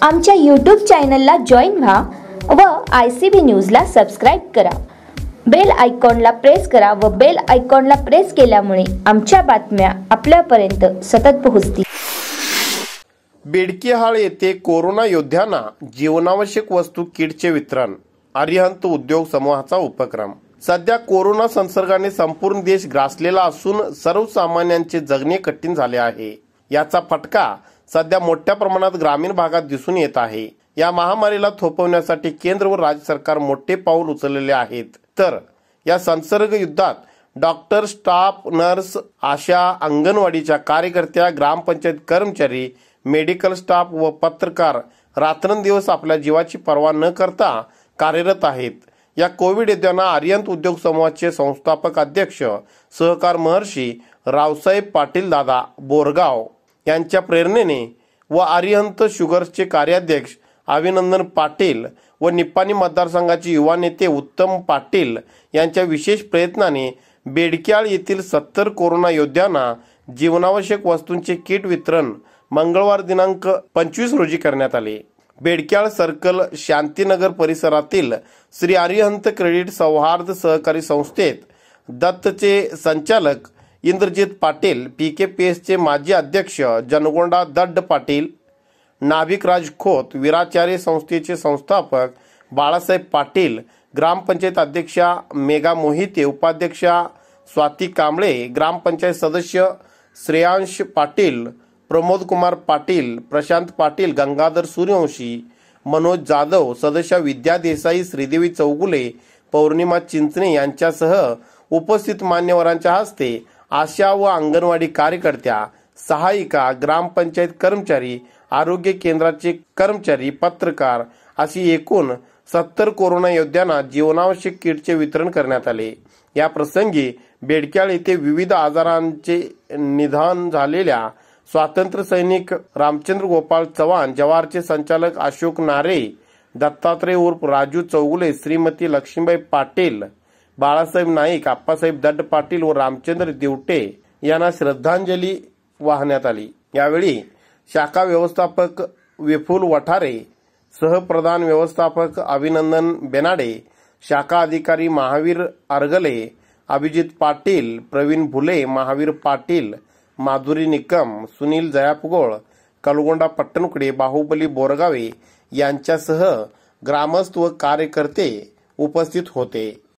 आमच्या यूट्यूब चॅनलला जॉईन व्हा व आय सी बी न्यूजला सबस्क्राईब करा. बेल आयकॉनला प्रेस करा व बेल आयकॉनला प्रेस केल्यामुळे आमच्या बातम्या आपल्यापर्यंत सतत पोहोचतील. बेडकीहाळ येथे कोरोना योद्ध्यांना जीवनावश्यक वस्तू किटचे वितरण अरिहंत उद्योग समूहाचा उपक्रम. सध्या कोरोना संसर्गाने संपूर्ण देश ग्रासलेला असून सर्वसामान्यांचे जगणे कठीण झाले आहे. याचा फटका सध्या मोठ्या प्रमाणात ग्रामीण भागात दिसून येत आहे. या महामारीला थोपवण्यासाठी केंद्र व राज्य सरकार मोठे पाऊल उचललेले आहेत. तर या संसर्ग युद्धात डॉक्टर स्टाफ नर्स आशा अंगणवाडीच्या कार्यकर्त्या ग्रामपंचायत कर्मचारी मेडिकल स्टाफ व पत्रकार रात्रंदिवस आपल्या जीवाची पर्वा न करता कार्यरत आहेत. या कोविड योद्ध्यांना आर्यंत उद्योग समूहाचे संस्थापक अध्यक्ष सहकार महर्षी रावसाहेब पाटील दादा बोरगाव यांच्या प्रेरणेने व आर्यहंत शुगर्सचे कार्याध्यक्ष अभिनंदन पाटील व निप्पाणी मतदारसंघाचे युवा नेते उत्तम पाटील यांच्या विशेष प्रयत्नाने बेडक्याळ येथील सत्तर कोरोना योद्ध्यांना जीवनावश्यक वस्तूंचे किट वितरण मंगळवार दिनांक पंचवीस रोजी करण्यात आले. बेडक्याळ सर्कल शांतीनगर परिसरातील श्री आर्यहंत क्रेडिट सौहार्द सहकारी संस्थेत दत्तचे संचालक Indrajit Patil P K P एसचे माजी अध्यक्ष जनगोंडा दड्ड पाटील नाभिकराज खोत विराचार्य संस्थेचे संस्थापक बाळासाहेब पाटील ग्रामपंचायत अध्यक्षा मेघा मोहिते उपाध्यक्षा स्वाती कांबळे ग्रामपंचायत सदस्य श्रेयांश पाटील प्रमोद कुमार पाटील प्रशांत पाटील गंगाधर सूर्यवंशी मनोज जाधव सदस्य विद्या देसाई श्रीदेवी चौगुले पौर्णिमा चिंचणे यांच्यासह उपस्थित मान्यवरांच्या हस्ते आशा व अंगणवाडी कार्यकर्त्या सहायिका ग्रामपंचायत कर्मचारी आरोग्य केंद्राचे कर्मचारी पत्रकार अशी एकूण सत्तर कोरोना योद्ध्यांना जीवनावश्यक किटचे वितरण करण्यात आले. या प्रसंगी बेडक्याळ येथे विविध आजारांचे निधन झालेल्या स्वातंत्र्य सैनिक रामचंद्र गोपाळ चव्हाण जवाहरचे संचालक अशोक नारे दत्तात्रय उर्फ राजू चौगुले श्रीमती लक्ष्मीबाई पाटील बाळासाहेब नाईक आप्पासाहेब दड्ड पाटील व रामचंद्र दिवटे यांना श्रद्धांजली वाहण्यात आली. यावेळी शाखा व्यवस्थापक विपुल वठारे सहप्रधान व्यवस्थापक अभिनंदन बेनाडे शाखा अधिकारी महावीर अर्गले अभिजित पाटील प्रवीण भुले महावीर पाटील माधुरी निकम सुनील जयापगोळ कलगोंडा पट्टणुकडे बाहुबली बोरगावे यांच्यासह ग्रामस्थ व कार्यकर्ते उपस्थित होते.